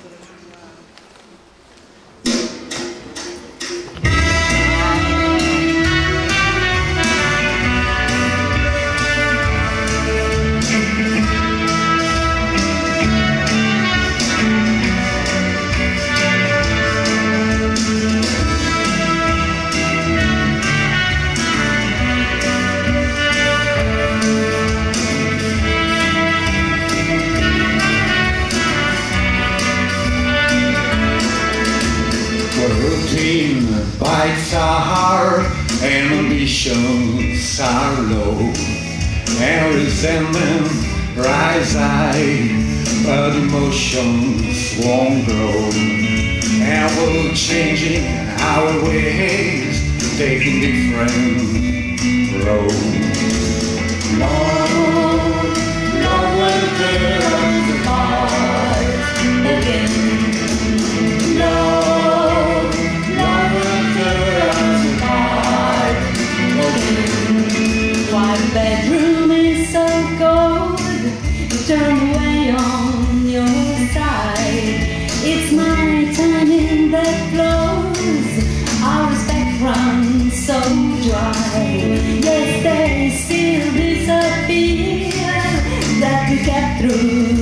Gracias. Bites are hard and ambitions are low. And resentment rise high but emotions won't grow. And we're changing our ways taking different roads through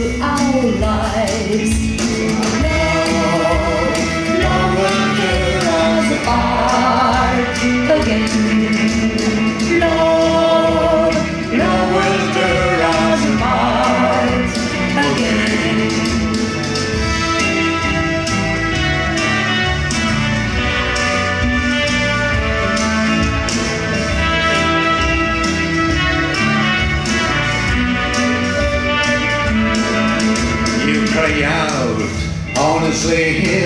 Cry out, honestly,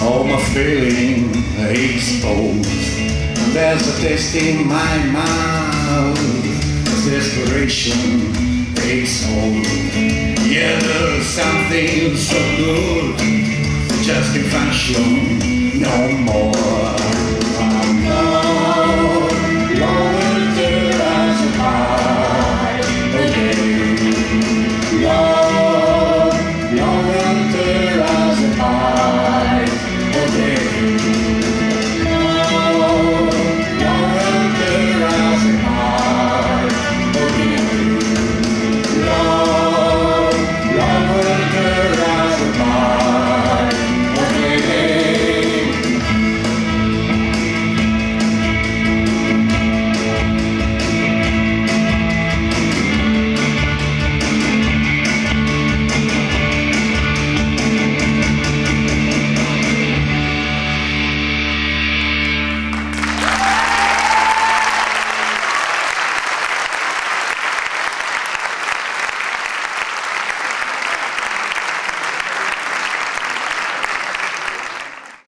all my feeling exposed. There's a taste in my mouth, desperation takes hold. Yeah, there's something so good, just can't function no more.